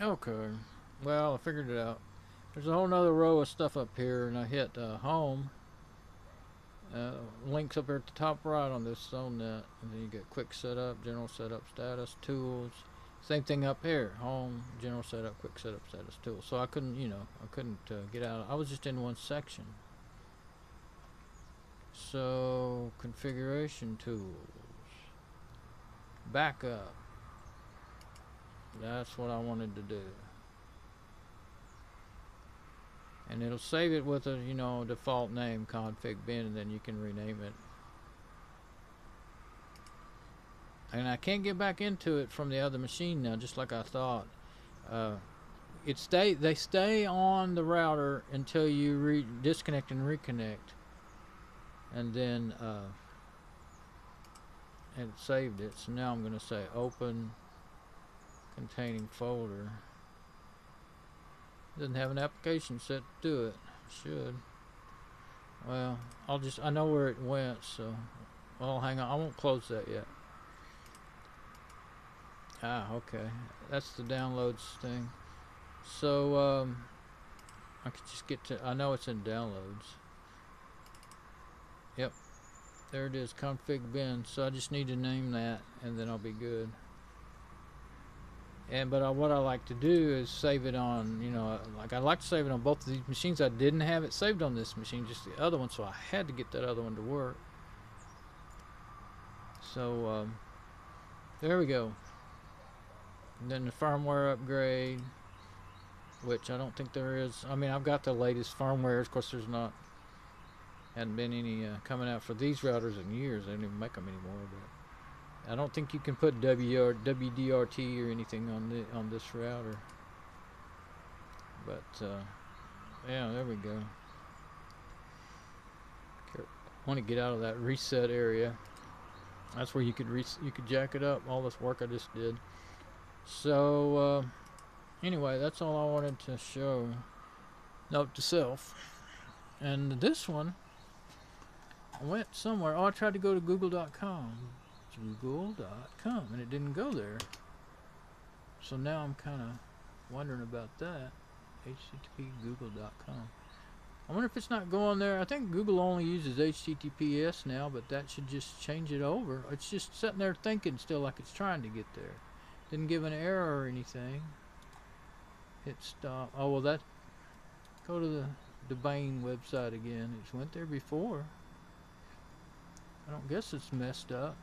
Okay. Well, I figured it out. There's a whole nother row of stuff up here, and I hit uh, home. Uh, links up here at the top right on this Zonet, and then you get quick setup, general setup status, tools. Same thing up here, home, general setup, quick setup status, tools. So I couldn't, you know, I couldn't uh, get out. I was just in one section. So configuration tools, backup. That's what I wanted to do. and it'll save it with a you know default name config bin and then you can rename it. And I can't get back into it from the other machine now just like I thought. Uh, it stay they stay on the router until you disconnect and reconnect. And then uh, it saved it. So now I'm gonna say open containing folder doesn't have an application set to do it. Should. Well, I'll just, I know where it went, so, well, hang on, I won't close that yet. Ah, okay. That's the downloads thing. So, um, I could just get to, I know it's in downloads. Yep. There it is, config bin. So I just need to name that, and then I'll be good and but I, what I like to do is save it on you know like I like to save it on both of these machines. I didn't have it saved on this machine just the other one so I had to get that other one to work. So um, there we go. And then the firmware upgrade which I don't think there is. I mean I've got the latest firmware. Of course there's not hadn't been any uh, coming out for these routers in years. They don't even make them anymore but I don't think you can put WR, WDRT or anything on the on this router. But uh, yeah, there we go. Want to get out of that reset area. That's where you could you could jack it up. All this work I just did. So uh, anyway, that's all I wanted to show. Note to self. And this one, went somewhere. Oh, I tried to go to google.com google.com and it didn't go there. So now I'm kind of wondering about that. http google.com. I wonder if it's not going there. I think Google only uses HTTPS now, but that should just change it over. It's just sitting there thinking still like it's trying to get there. Didn't give an error or anything. Hit stop. Oh, well, that. Go to the, the Debian website again. It's went there before. I don't guess it's messed up.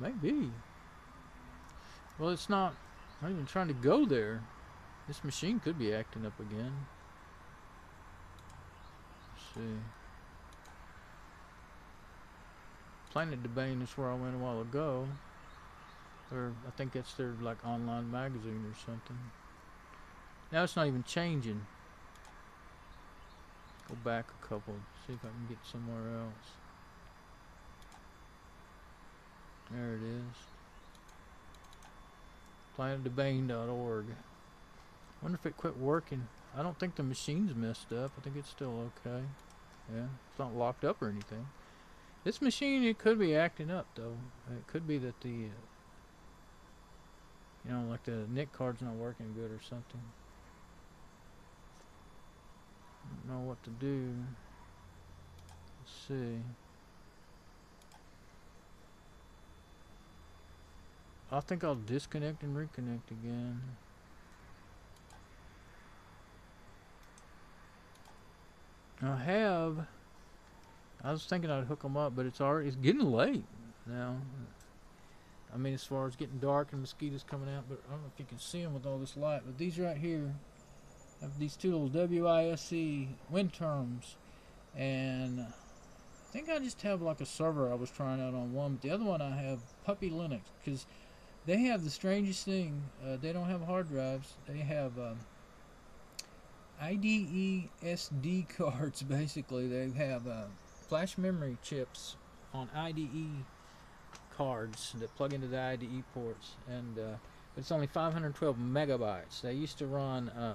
Maybe. Well, it's not, not even trying to go there. This machine could be acting up again. Let's see. Planet Debian is where I went a while ago. Or I think that's their like online magazine or something. Now it's not even changing. Go back a couple, see if I can get somewhere else. There it is. planetdebian.org. Wonder if it quit working. I don't think the machine's messed up. I think it's still okay. Yeah, it's not locked up or anything. This machine, it could be acting up though. It could be that the, uh, you know, like the NIC card's not working good or something. Don't know what to do. Let's see. I think I'll disconnect and reconnect again. I have. I was thinking I'd hook them up, but it's already it's getting late now. I mean, as far as getting dark and mosquitoes coming out, but I don't know if you can see them with all this light. But these right here have these two little Wyse wind terms, and I think I just have like a server I was trying out on one, but the other one I have Puppy Linux because they have the strangest thing. Uh, they don't have hard drives. They have um, IDE SD cards, basically. They have uh, flash memory chips on IDE cards that plug into the IDE ports. And uh, it's only 512 megabytes. They used to run, uh,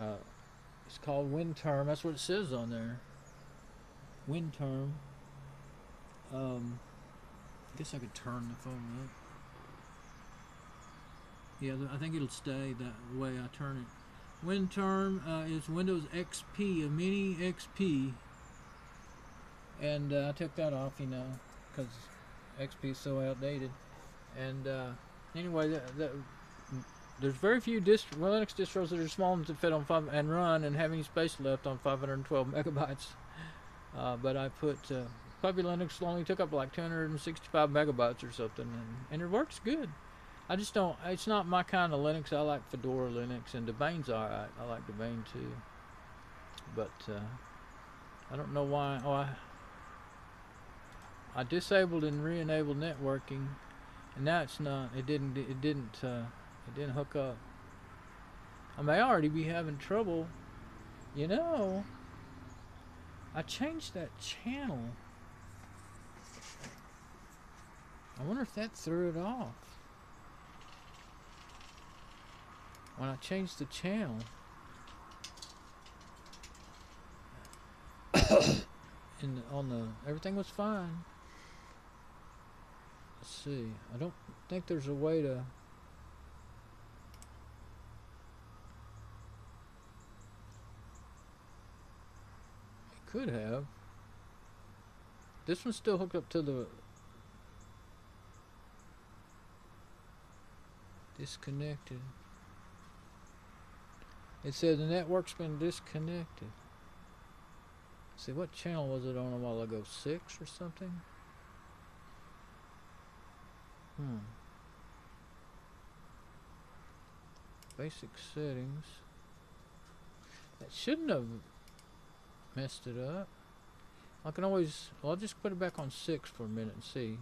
uh, it's called WinTerm. That's what it says on there. WinTerm. Um, guess I could turn the phone up. Yeah, I think it'll stay that way I turn it. Win term uh, is Windows XP, a mini XP. And uh, I took that off, you know, because XP is so outdated. And uh, anyway, the, the, there's very few Linux distros that are small enough to fit on five and run and have any space left on 512 megabytes. Uh, but I put uh, Puppy Linux only took up like 265 megabytes or something, and, and it works good. I just don't. It's not my kind of Linux. I like Fedora Linux, and Debian's alright. I like Debian too. But uh, I don't know why. Oh, I I disabled and re-enabled networking, and now it's not. It didn't. It didn't. Uh, it didn't hook up. I may already be having trouble. You know. I changed that channel. I wonder if that threw it off. When I changed the channel. in the, on the everything was fine. Let's see. I don't think there's a way to It could have. This one's still hooked up to the disconnected. It said the network's been disconnected. See, what channel was it on a while ago? Six or something? Hmm. Basic settings. That shouldn't have messed it up. I can always, well, I'll just put it back on six for a minute and see.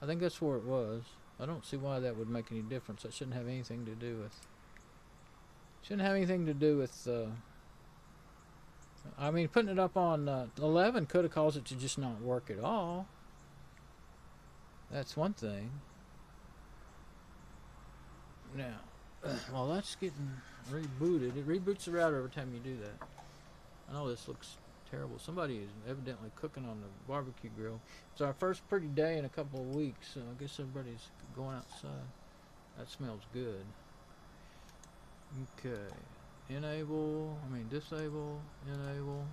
I think that's where it was. I don't see why that would make any difference. That shouldn't have anything to do with, shouldn't have anything to do with, uh, I mean, putting it up on uh, 11 could have caused it to just not work at all. That's one thing. Now, while that's getting rebooted, it reboots the router every time you do that. I know this looks terrible. Somebody is evidently cooking on the barbecue grill. It's our first pretty day in a couple of weeks, so I guess everybody's going outside. That smells good. Okay. Enable, I mean disable, enable.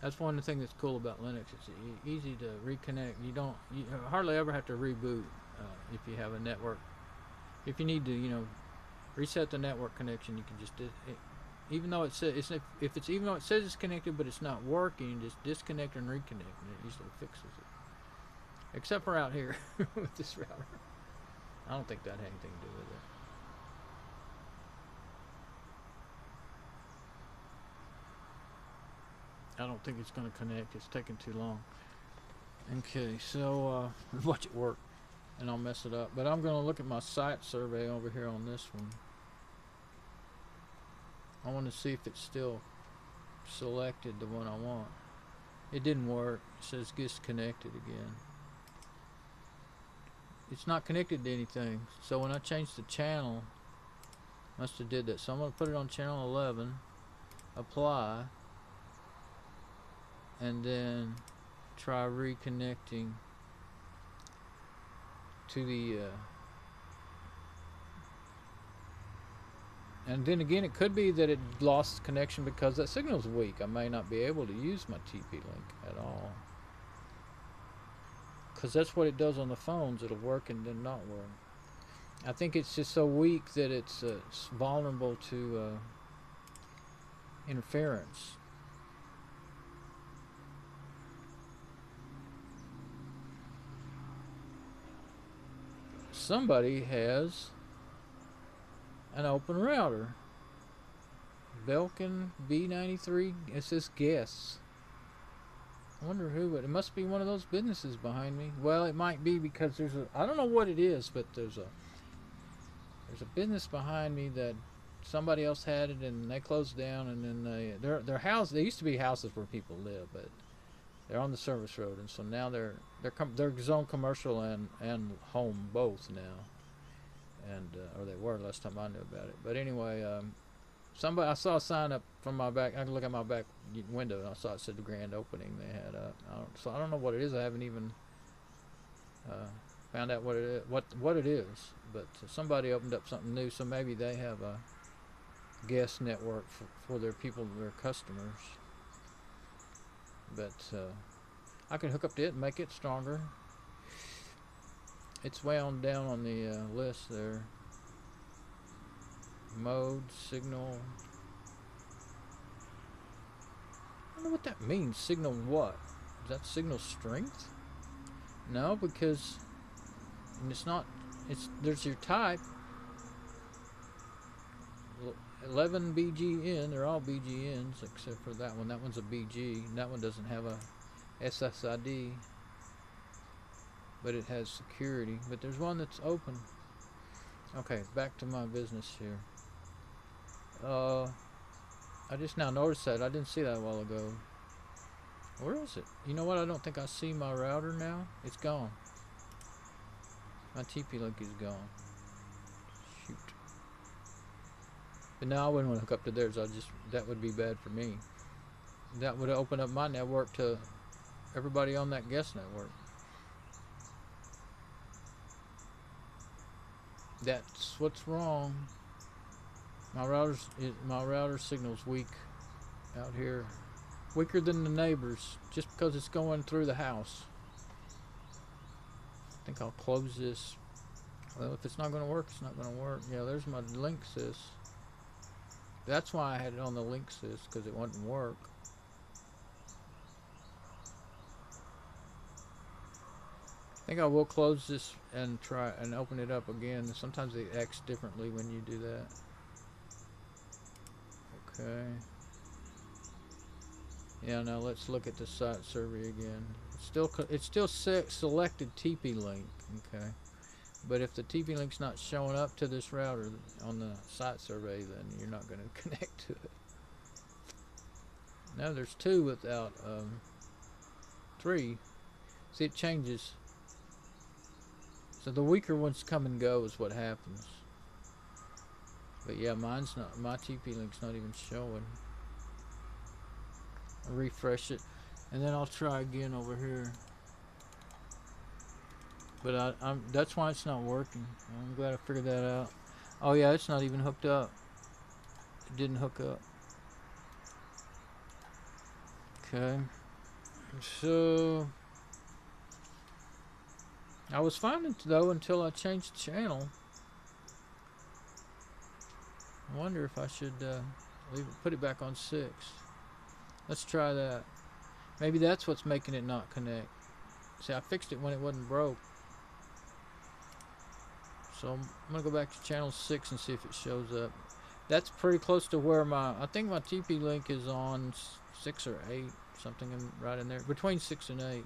That's one thing that's cool about Linux. It's e easy to reconnect. You don't, you hardly ever have to reboot uh, if you have a network. If you need to, you know, reset the network connection, you can just, it, even though it says, it's, if it's, even though it says it's connected but it's not working, just disconnect and reconnect and it usually fixes it. Except for out here with this router. I don't think that had anything to do with it. I don't think it's going to connect. It's taking too long. Okay, so uh, watch it work, and I'll mess it up. But I'm going to look at my site survey over here on this one. I want to see if it's still selected the one I want. It didn't work. It says disconnected again. It's not connected to anything. So when I change the channel, must have did that. So I'm going to put it on channel 11, apply, and then try reconnecting to the uh, and then again it could be that it lost connection because that signal's weak. I may not be able to use my TP-Link at all. Because that's what it does on the phones. It'll work and then not work. I think it's just so weak that it's, uh, it's vulnerable to uh, interference somebody has an open router. Belkin B93, it says guests. I wonder who, but it must be one of those businesses behind me. Well, it might be because there's a, I don't know what it is, but there's a, there's a business behind me that somebody else had it and they closed down and then they, their, their house, they used to be houses where people live, but they're on the service road, and so now they're they're com- they're zone commercial and and home both now, and uh, or they were last time I knew about it. But anyway, um, somebody I saw a sign up from my back. I can look at my back window, and I saw it said the grand opening they had up. I so I don't know what it is. I haven't even Uh, found out what it is, what what it is, but somebody opened up something new, so maybe they have a guest network for, for their people, their customers. But uh, I can hook up to it and make it stronger. It's way on down on the uh, list there. Mode, signal. I don't know what that means. Signal what? Is that signal strength? No, because it's not. It's there's your type. 11 BGN. They're all BGNs except for that one. That one's a BG. That one doesn't have a SSID, but it has security. But there's one that's open. Okay, back to my business here. Uh, I just now noticed that. I didn't see that a while ago. Where is it? You know what? I don't think I see my router now. It's gone. My TP link is gone. But now I wouldn't want to hook up to theirs. I just that would be bad for me. That would open up my network to everybody on that guest network. That's what's wrong. My router's my router signal's weak out here. Weaker than the neighbors just because it's going through the house. I think I'll close this. Well, if it's not going to work, it's not going to work. Yeah, there's my Linksys. That's why I had it on the Linksys, because it wouldn't work. I think I will close this and try and open it up again. Sometimes they X differently when you do that. Okay. Yeah, now let's look at the site survey again. It's still it's still selected TP link, okay. But if the TP link's not showing up to this router on the site survey, then you're not going to connect to it. Now there's two without um, three. See, it changes. So the weaker ones come and go is what happens. But yeah, mine's not. My TP link's not even showing. I'll refresh it, and then I'll try again over here. But I, I'm, that's why it's not working. I'm glad I figured that out. Oh yeah, it's not even hooked up. It didn't hook up. Okay. So I was fine though until I changed the channel. I wonder if I should uh, leave it, put it back on six. Let's try that. Maybe that's what's making it not connect. See, I fixed it when it wasn't broke. So I'm going to go back to channel 6 and see if it shows up. That's pretty close to where my, I think my TP link is on 6 or 8, something in, right in there, between 6 and 8.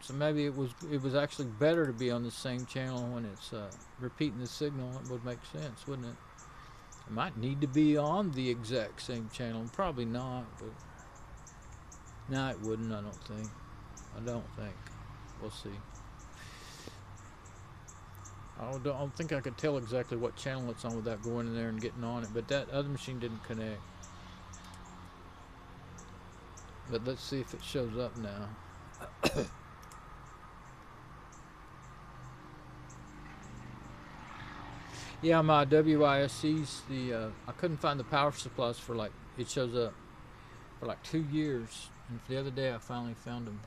So maybe it was it was actually better to be on the same channel when it's uh, repeating the signal. It would make sense, wouldn't it? It might need to be on the exact same channel. Probably not, but no, it wouldn't. I don't think. I don't think. We'll see. I don't, I don't think I could tell exactly what channel it's on without going in there and getting on it, but that other machine didn't connect. But let's see if it shows up now. Yeah, my Wyses, the uh, I couldn't find the power supplies for like it shows up for like two years, and the other day I finally found them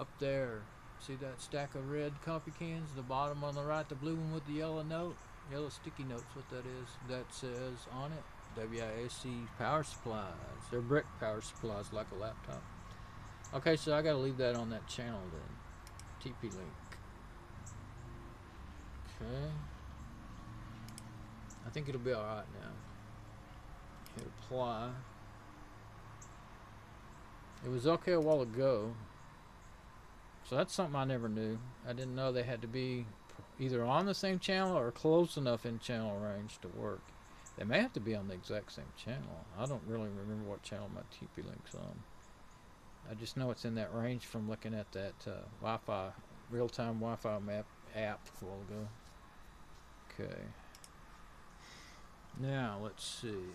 up there. See that stack of red coffee cans? The bottom on the right, the blue one with the yellow note, yellow sticky notes. What that is? That says on it Wyse power supplies. They're brick power supplies, like a laptop. Okay, so I got to leave that on that channel then. TP link. Okay. I think it'll be alright now. Hit apply. It was okay a while ago. So that's something I never knew. I didn't know they had to be either on the same channel or close enough in channel range to work. They may have to be on the exact same channel. I don't really remember what channel my TP link's on. I just know it's in that range from looking at that uh, Wi-Fi, real-time Wi-Fi map app a while ago. Okay. Now, let's see.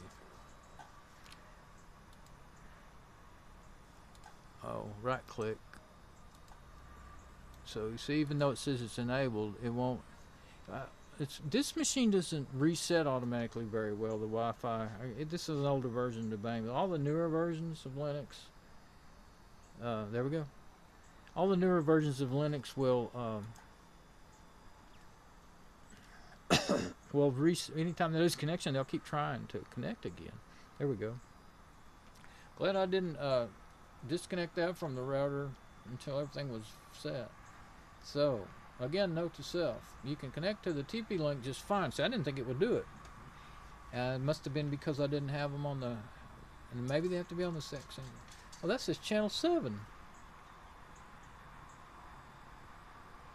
oh, right click. So you see, even though it says it's enabled, it won't. Uh, it's this machine doesn't reset automatically very well. The Wi-Fi. It, this is an older version of the Debian. All the newer versions of Linux. Uh, there we go. All the newer versions of Linux will um, will res- anytime there's a connection, they'll keep trying to connect again. There we go. Glad I didn't uh, disconnect that from the router until everything was set. So, again, note to self: you can connect to the TP link just fine. See, I didn't think it would do it. Uh, it must have been because I didn't have them on the, and maybe they have to be on the section. Well, that says channel seven.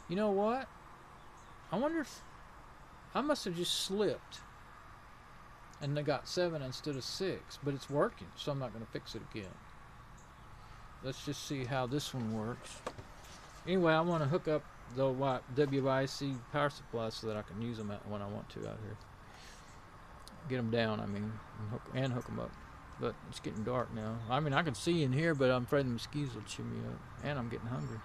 You know what? I wonder if I must have just slipped and they got seven instead of six, but it's working, so I'm not going to fix it again. Let's just see how this one works. Anyway, I want to hook up the Wyse power supply so that I can use them when I want to out here. Get them down, I mean, and hook, and hook them up. But it's getting dark now. I mean, I can see in here, but I'm afraid the mosquitoes will chew me up. And I'm getting hungry.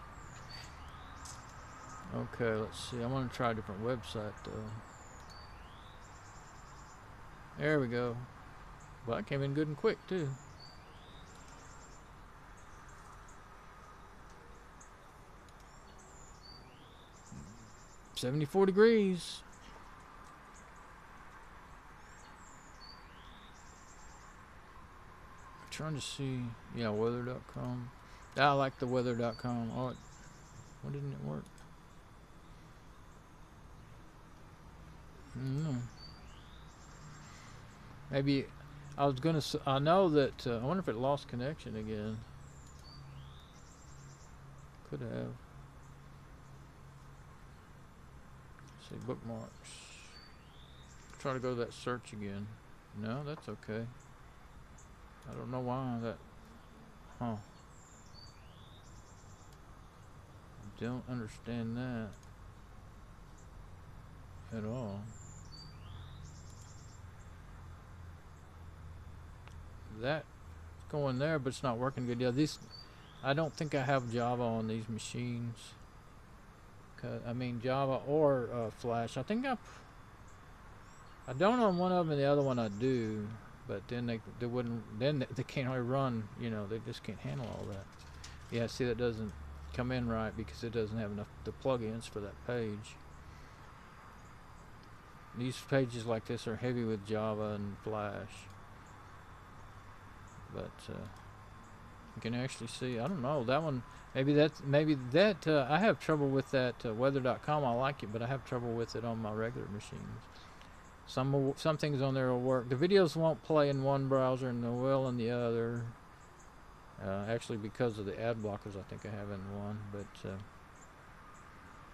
Okay, let's see. I want to try a different website though. There we go. Well, I came in good and quick too. Seventy-four degrees. I'm trying to see. Yeah, weather.com. I like the weather.com. Oh, it, why didn't it work? No. Maybe I was gonna. I know that. Uh, I wonder if it lost connection again. Could have. See bookmarks. Try to go to that search again. No, that's okay. I don't know why that. Huh. I Don't understand that at all. That's going there, but it's not working good. Yeah, these. I don't think I have Java on these machines. I mean Java or uh, Flash. I think I, I don't on one of them, and the other one I do. But then they they wouldn't. Then they can't really run. You know, they just can't handle all that. Yeah, see that doesn't come in right because it doesn't have enough the plugins for that page. These pages like this are heavy with Java and Flash. But uh, you can actually see. I don't know that one. Maybe that. Maybe that. Uh, I have trouble with that uh, weather.com. I like it, but I have trouble with it on my regular machines. Some some things on there will work. The videos won't play in one browser and they will in the other. Uh, actually, because of the ad blockers, I think I have in one. But uh,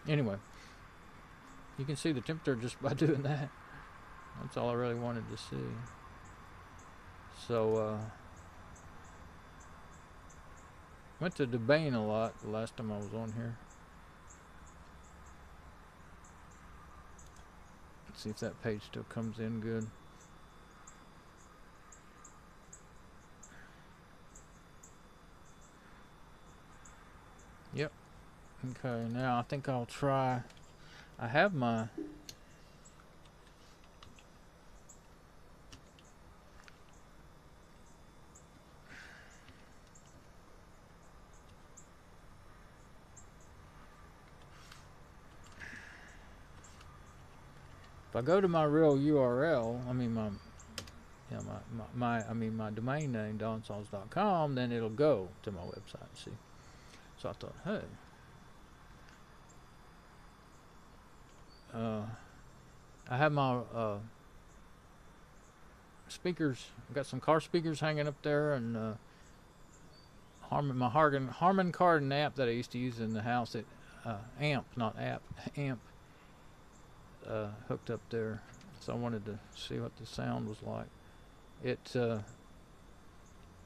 anyway, you can see the temperature just by doing that. That's all I really wanted to see. So, uh, went to Debian a lot the last time I was on here. Let's see if that page still comes in good. Yep. Okay, now I think I'll try. I have my I go to my real URL, I mean my, my, my, my I mean my domain name, donsongs.com, then it'll go to my website. See, so I thought, hey, uh, I have my uh, speakers. I've got some car speakers hanging up there, and uh, Harman, my Hargan, Harman Kardon app that I used to use in the house. It uh, amp, not app, amp uh, hooked up there, so I wanted to see what the sound was like. It, uh,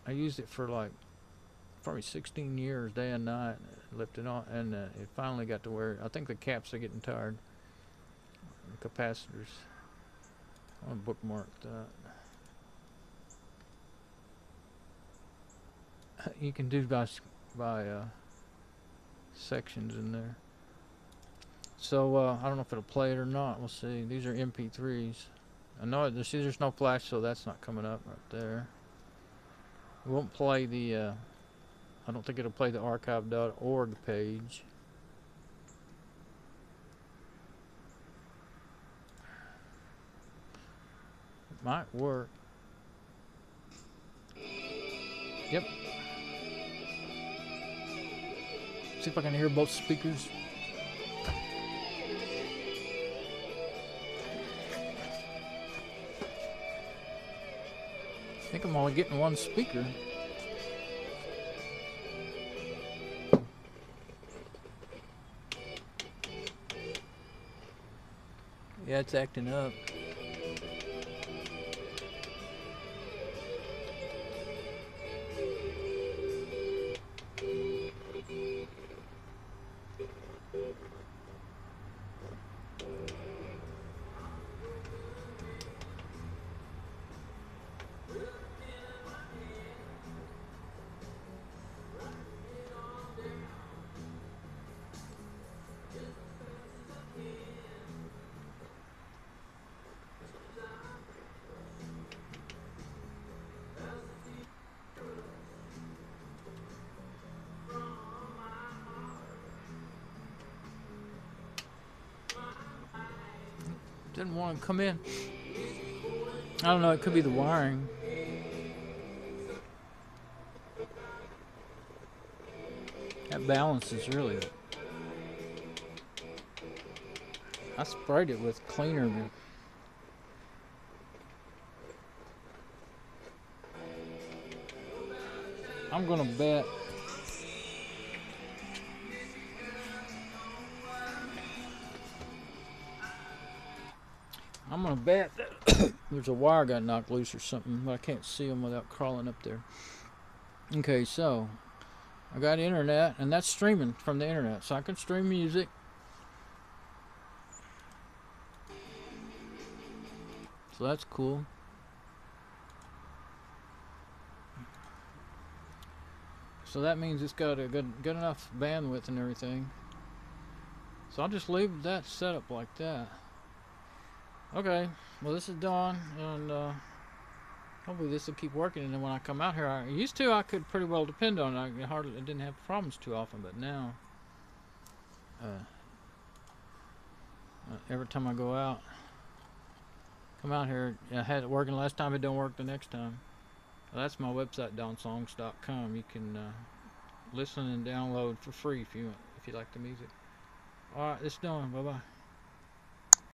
I used it for like probably 16 years, day and night. Left it on, and uh, it finally got to where I think the caps are getting tired. The capacitors. I want to bookmark that. You can do by by uh, sections in there. So uh, I don't know if it'll play it or not. We'll see. These are MP3s. I know there's, see, there's no flash, so that's not coming up right there. It won't play the. Uh, I don't think it'll play the archive.org page. It might work. Yep. See if I can hear both speakers. Think I'm only getting one speaker. Yeah, it's acting up. Didn't want to come in. I don't know, it could be the wiring. That balance is really. I sprayed it with cleaner. I'm gonna bet I'm gonna bet there's a wire got knocked loose or something, but I can't see them without crawling up there. Okay, so I got internet, and that's streaming from the internet, so I can stream music. So that's cool. So that means it's got a good good enough bandwidth and everything. So I'll just leave that set up like that. Okay, well this is done, and uh, hopefully this will keep working. And then when I come out here, I used to I could pretty well depend on it. I hardly I didn't have problems too often, but now, uh, uh, every time I go out, come out here, I had it working last time. It don't work the next time. Well, that's my website, donsongs.com. You can uh, listen and download for free if you if you like the music. All right, it's done. Bye bye.